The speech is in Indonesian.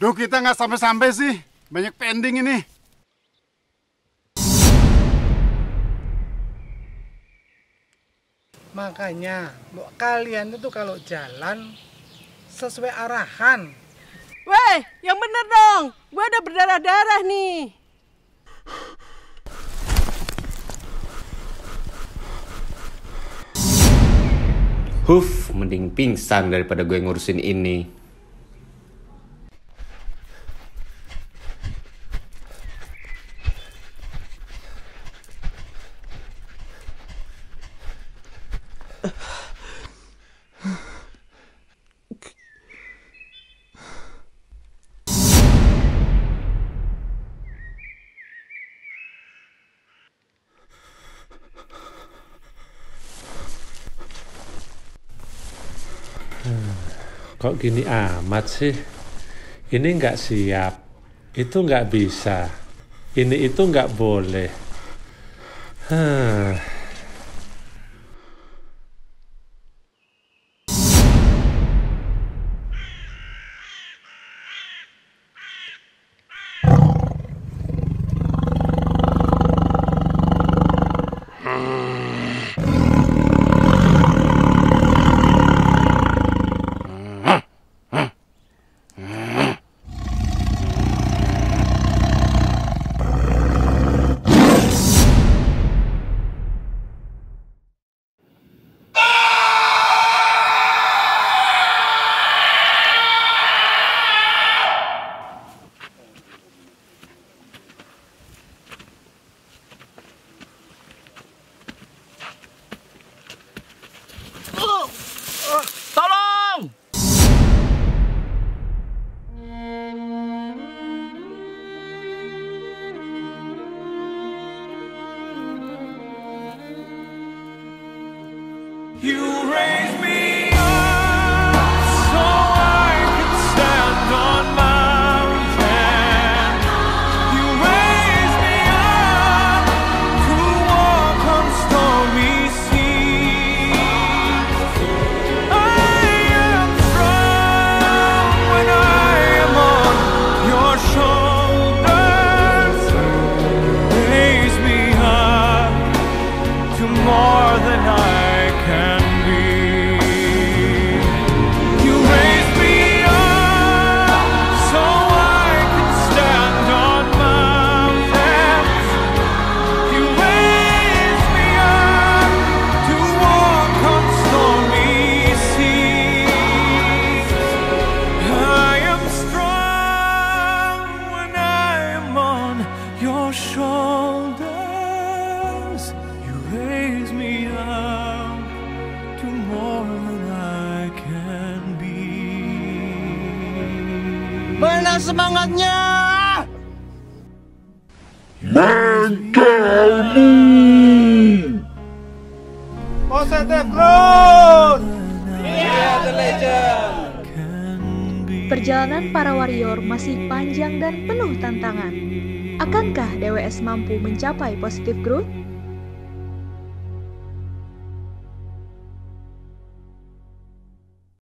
Duh, kita nggak sampai-sampai sih. Banyak pending ini. Makanya, mbok kalian itu kalau jalan sesuai arahan. Weh, yang bener dong. Gue ada berdarah-darah nih. Huf, mending pingsan daripada gue ngurusin ini. Kok gini amat sih? Ini nggak siap, itu nggak bisa, ini itu nggak boleh. You raise me Semangatnya? Positive growth! Perjalanan para warrior masih panjang dan penuh tantangan. Akankah DWS mampu mencapai positive growth?